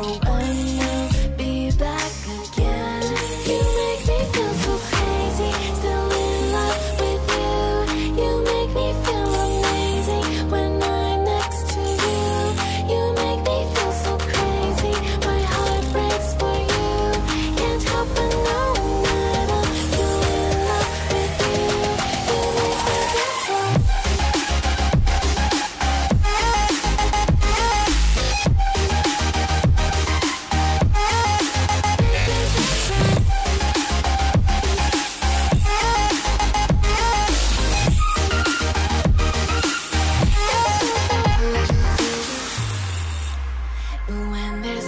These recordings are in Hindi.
Oh. When there's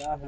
Đó,